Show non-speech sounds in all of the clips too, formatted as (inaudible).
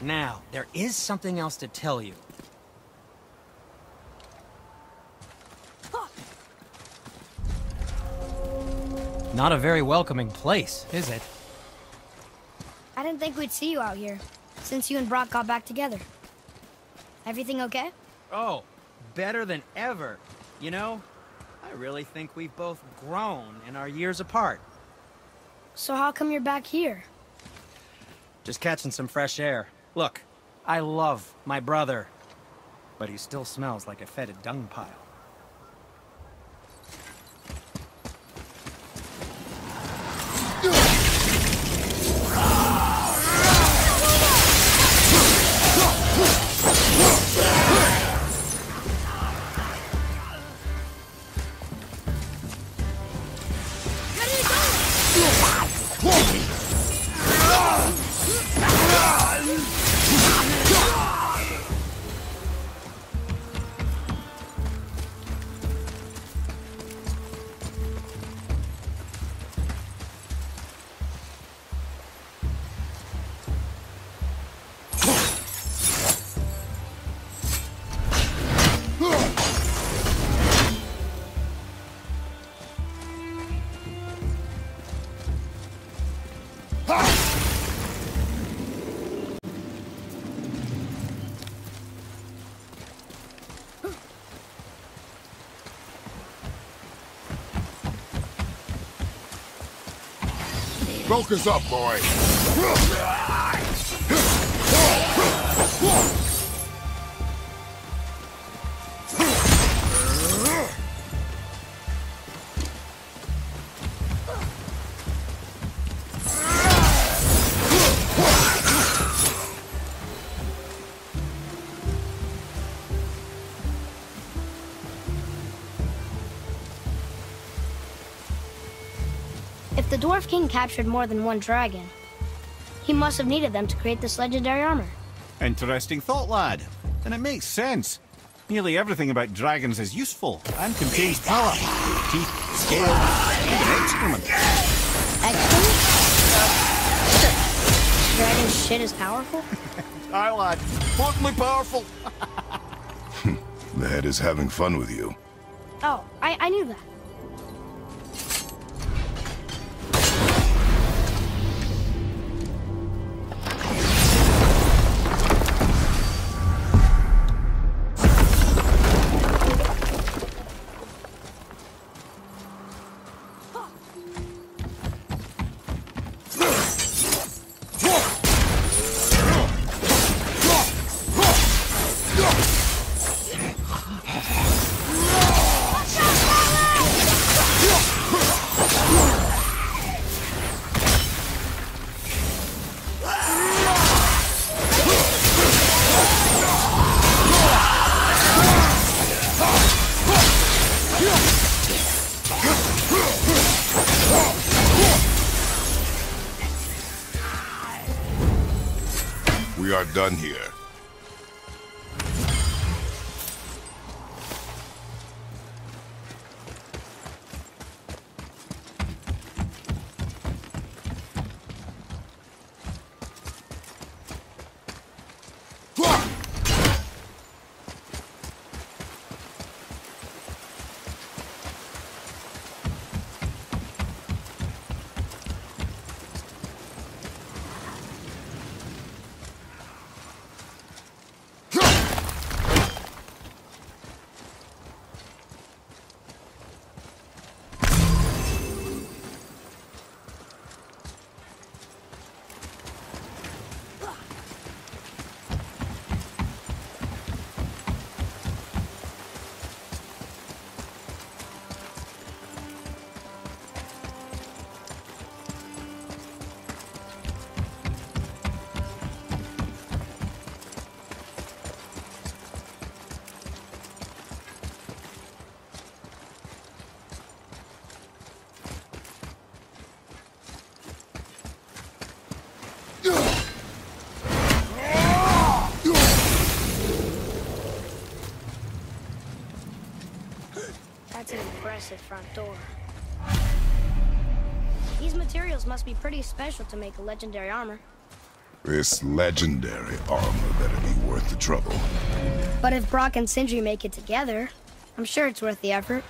Now, there is something else to tell you. Not a very welcoming place, is it? I didn't think we'd see you out here, since you and Brok got back together. Everything okay? Oh, better than ever. You know, I really think we've both grown in our years apart. So how come you're back here? Just catching some fresh air. Look, I love my brother, but he still smells like a fetid dung pile. Focus up, boy. The Dwarf King captured more than one dragon, he must have needed them to create this legendary armor. Interesting thought, lad. And it makes sense. Nearly everything about dragons is useful and contains power. Teeth, scales, even excrement. Excellent. Dragon shit is powerful? (laughs) Aye, lad. Potently powerful. (laughs) The head is having fun with you. Oh, I, I knew that. Done here. Front door. These materials must be pretty special to make a legendary armor. This legendary armor better be worth the trouble. But if Brok and Sindri make it together, I'm sure it's worth the effort.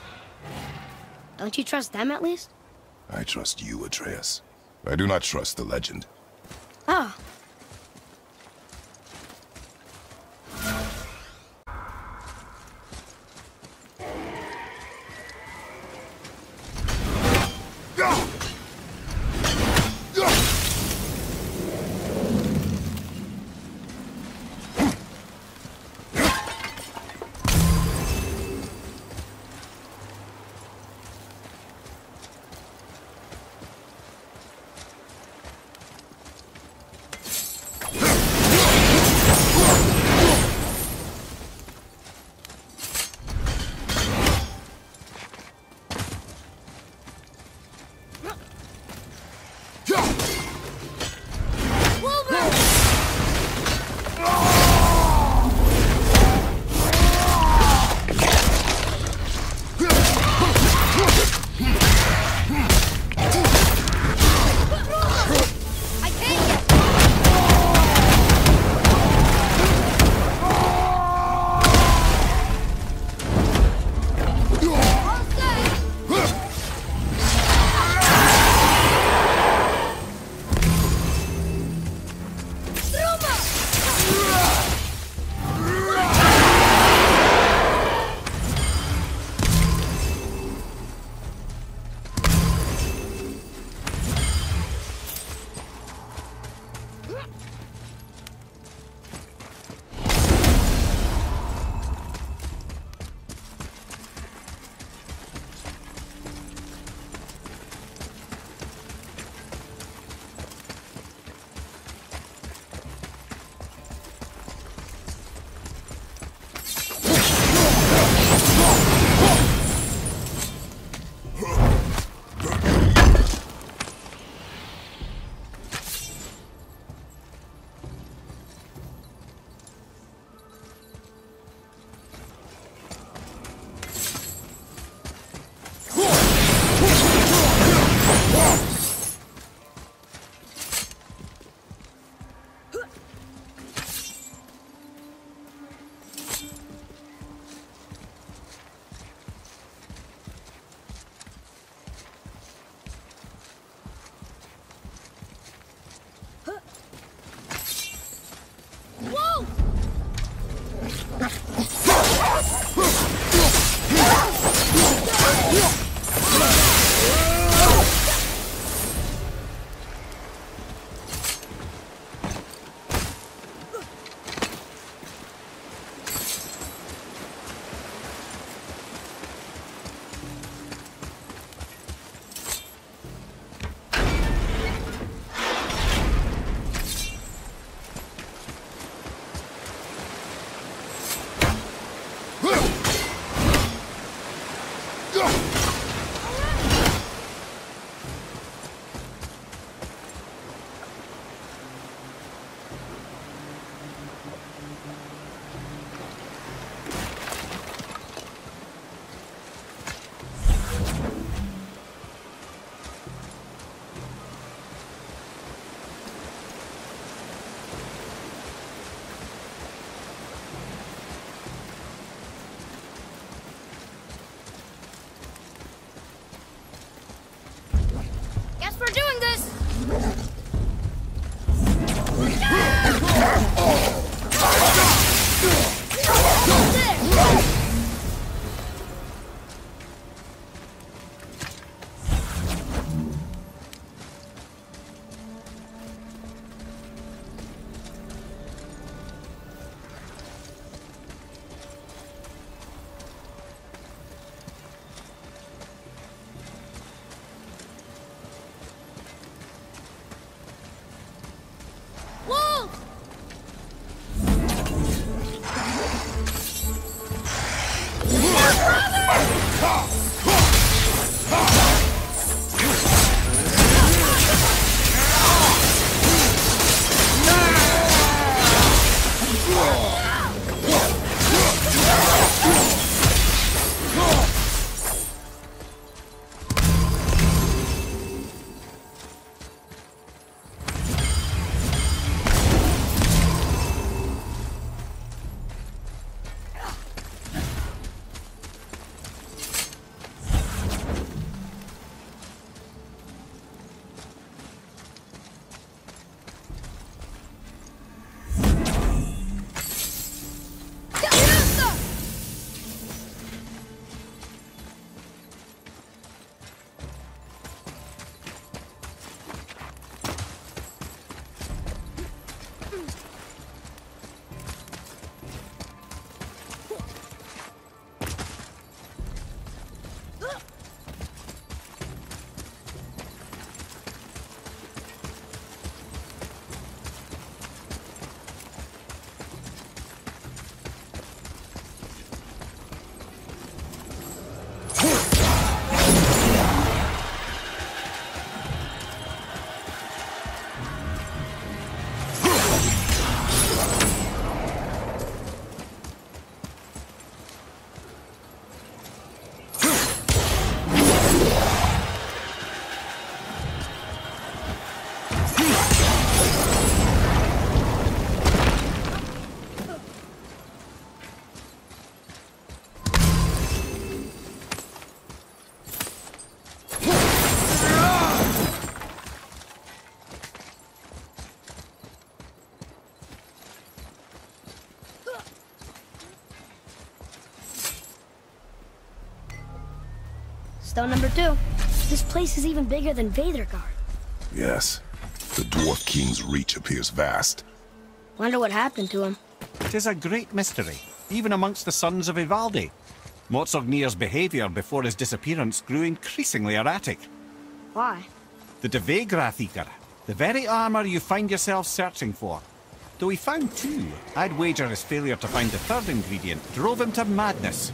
Don't you trust them at least? I trust you, Atreus. I do not trust the legend. Oh. Stone number two. This place is even bigger than Veithurgard. Yes. The Dwarf King's reach appears vast. Wonder what happened to him. It is a great mystery, even amongst the sons of Ivaldi. Motsognir's behaviour before his disappearance grew increasingly erratic. Why? The Devegrath Eater, the very armour you find yourself searching for. Though he found two, I'd wager his failure to find the third ingredient drove him to madness.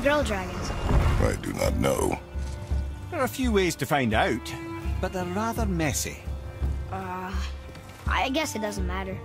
Girl dragons? I do not know. There are a few ways to find out, but they're rather messy. Uh, I guess it doesn't matter.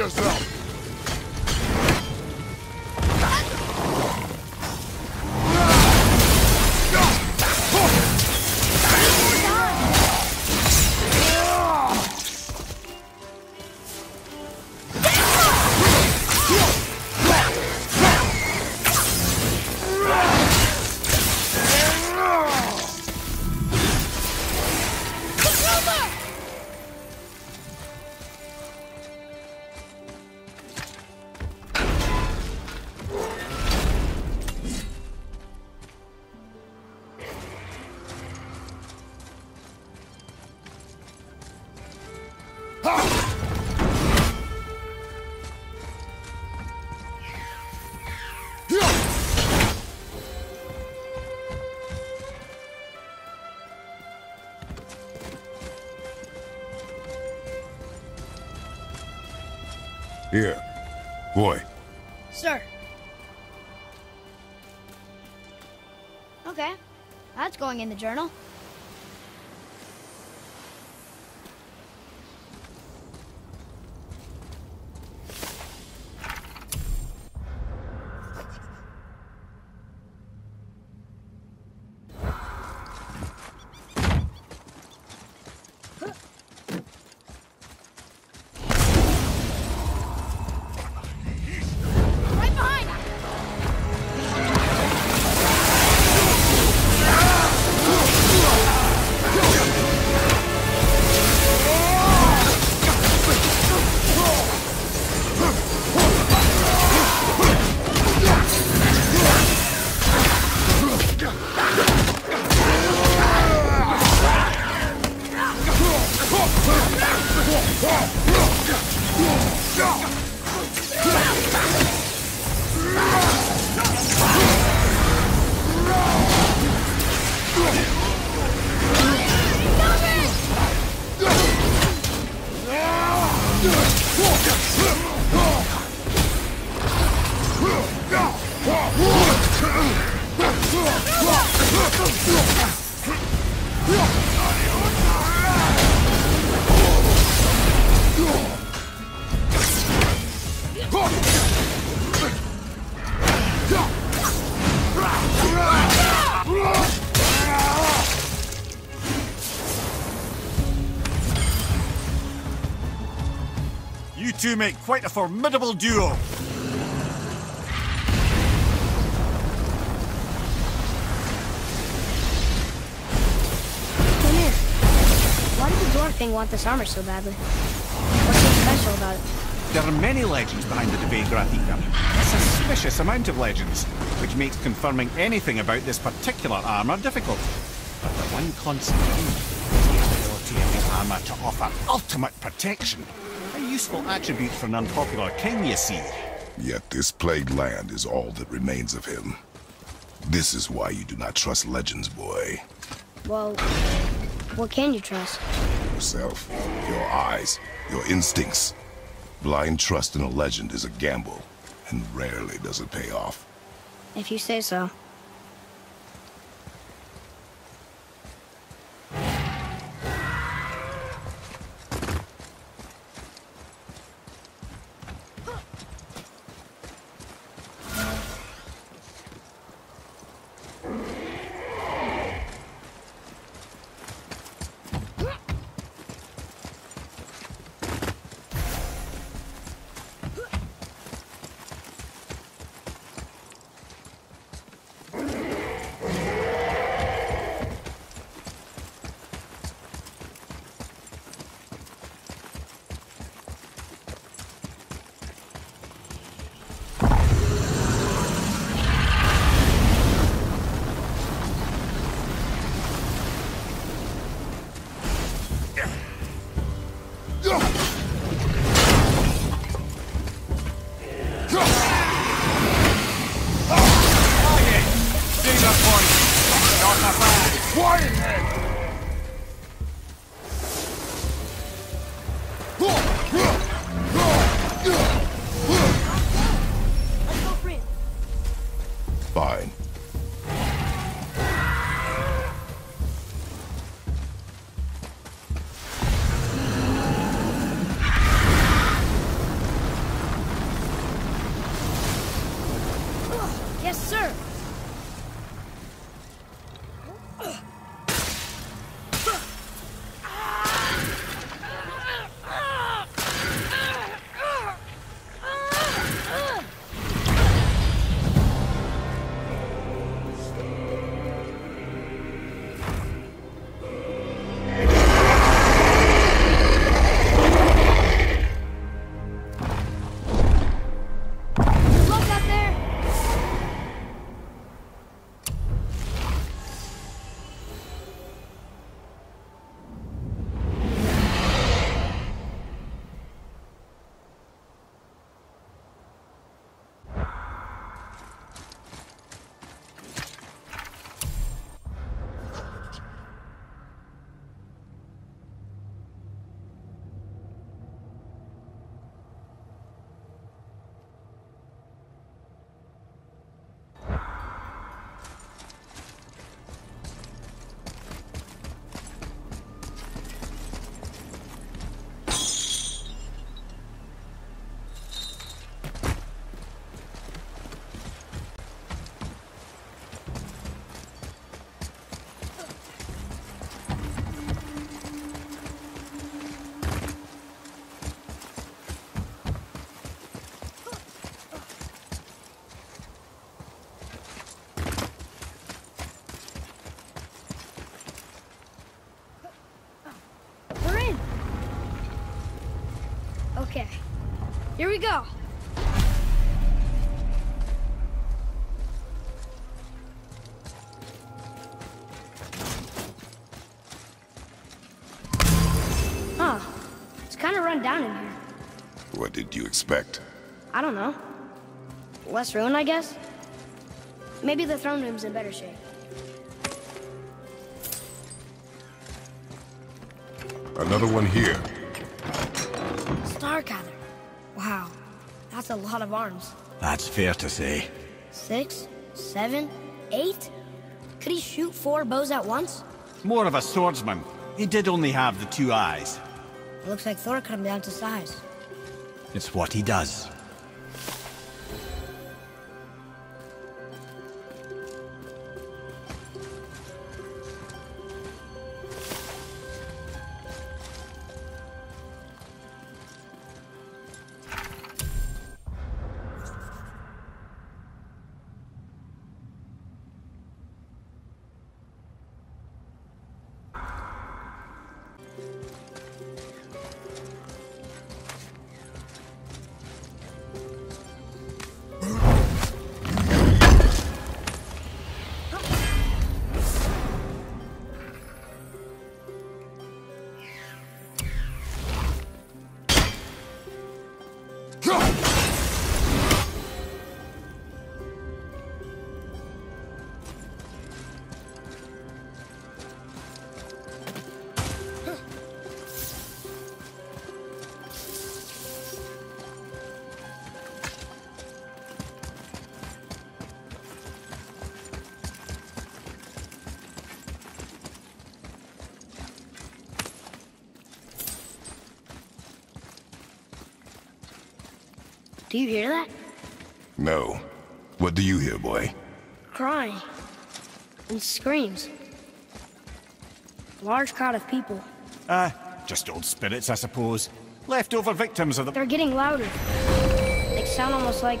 Yourself! Here. Boy, Sir. Okay. That's going in the journal. Make quite a formidable duo. Come here. Why did the Dwarf thing want this armor so badly? What's so special about it? There are many legends behind the Debate Grathika. A suspicious amount of legends, which makes confirming anything about this particular armour difficult. But the one constant is the ability of the armour to offer ultimate protection. A useful attribute for an unpopular king, you see. Yet this plagued land is all that remains of him. This is why you do not trust legends, boy. Well, what can you trust? Yourself, your eyes, your instincts. Blind trust in a legend is a gamble, and rarely does it pay off. If you say so. Danger go. Huh. It's kind of run down in here. What did you expect? I don't know. Less ruin, I guess? Maybe the throne room's in better shape. Another one here. Starkather. Wow. That's a lot of arms. That's fair to say. Six, seven, eight? Could he shoot four bows at once? More of a swordsman. He did only have the two eyes. It looks like Thor cut him down to size. It's what he does. Do you hear that? No. What do you hear, boy? Crying. And screams. Large crowd of people. Ah, just old spirits, I suppose. Leftover victims of the... They're getting louder. They sound almost like...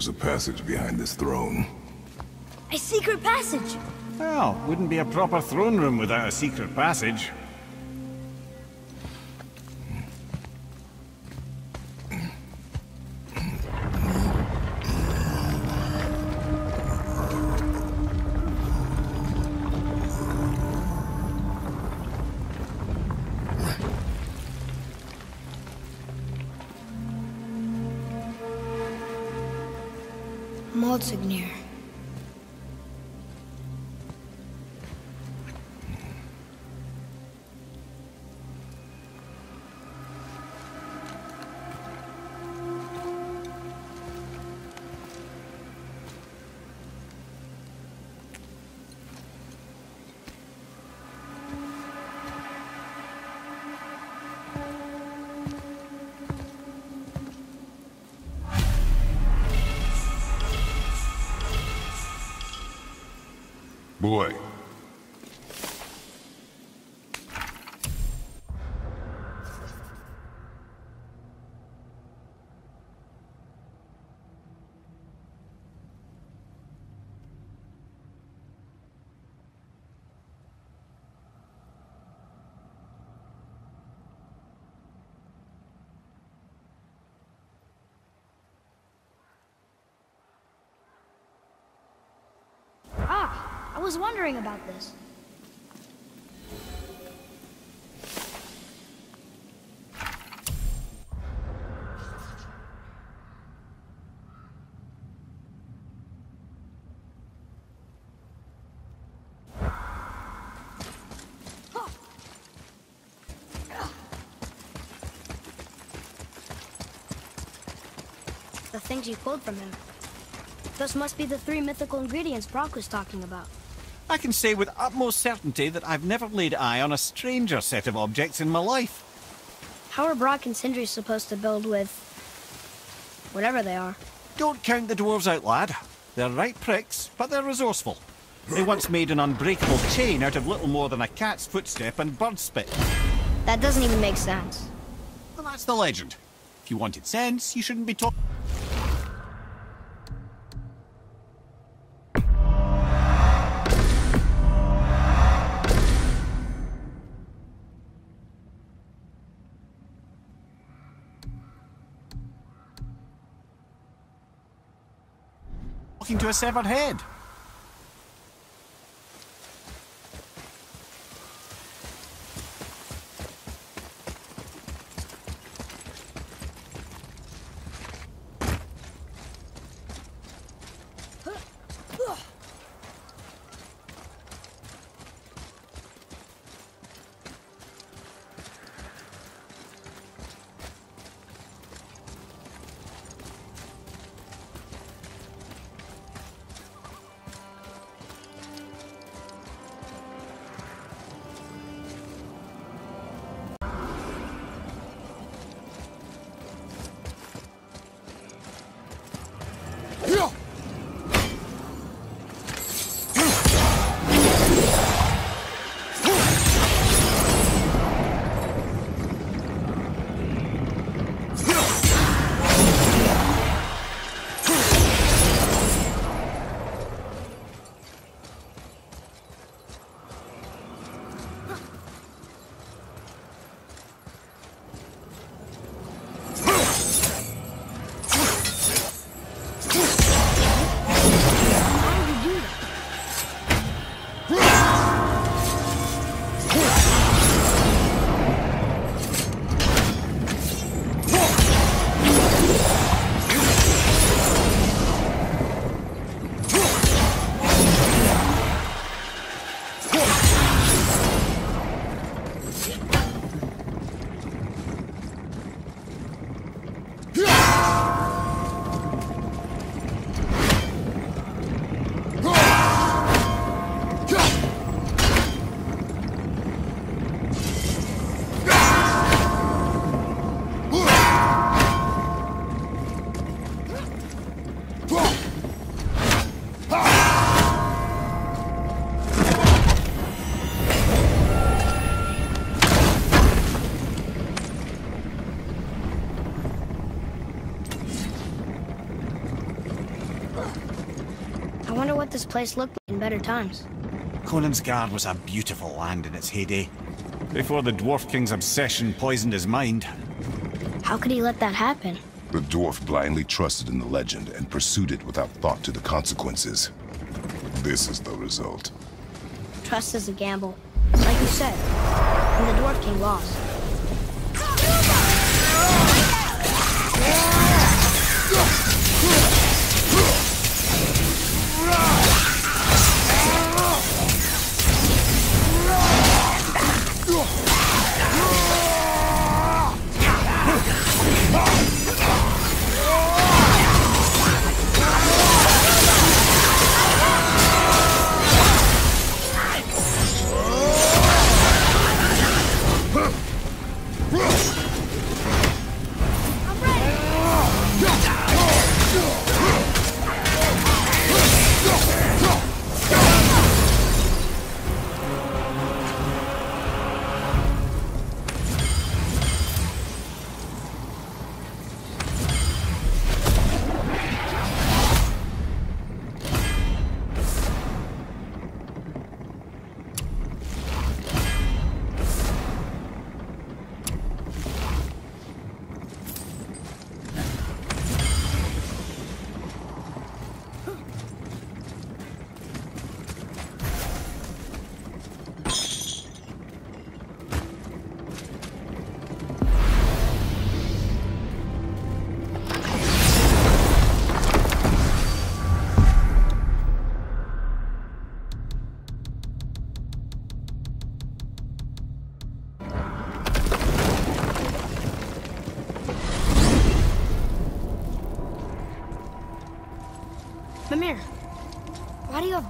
Where's a passage behind this throne? A secret passage! Well, wouldn't be a proper throne room without a secret passage. Motsognir. Boy. I was wondering about this. The things you pulled from him. Those must be the three mythical ingredients Brok was talking about. I can say with utmost certainty that I've never laid eye on a stranger set of objects in my life. How are Brok and Sindri supposed to build with... whatever they are? Don't count the dwarves out, lad. They're right pricks, but they're resourceful. They once made an unbreakable chain out of little more than a cat's footstep and bird spit. That doesn't even make sense. Well, that's the legend. If you wanted sense, you shouldn't be talking. Talking to a severed head. Place looked like in better times. Konunsgard was a beautiful land in its heyday. Before the Dwarf King's obsession poisoned his mind. How could he let that happen? The dwarf blindly trusted in the legend and pursued it without thought to the consequences. This is the result. Trust is a gamble. Like you said. And the Dwarf King lost.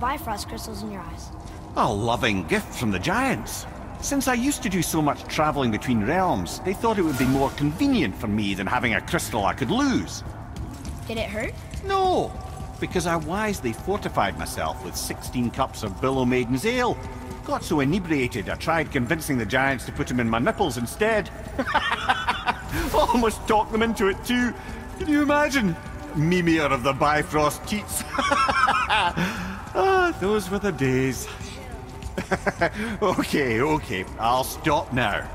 Bifrost crystals in your eyes? A loving gift from the giants. Since I used to do so much traveling between realms, they thought it would be more convenient for me than having a crystal I could lose. Did it hurt? No, because I wisely fortified myself with 16 cups of Billow Maiden's Ale. Got so inebriated, I tried convincing the giants to put them in my nipples instead. (laughs) Almost talked them into it too. Can you imagine? Mimir of the Bifrost Teats. (laughs) those were the days. (laughs) okay, okay, I'll stop now.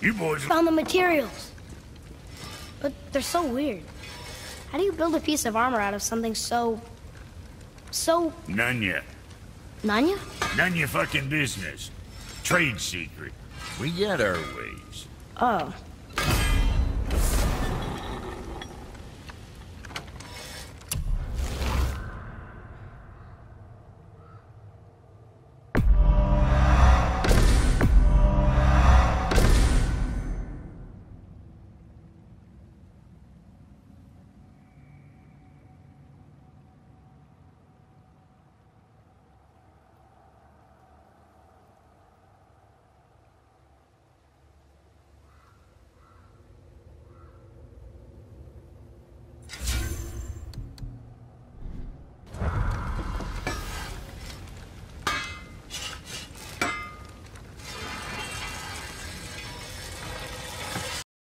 You boys Found the materials. But they're so weird. How do you build a piece of armor out of something so... so... none yet. Nanya? None your fucking business. Trade secret. We got our ways. Oh.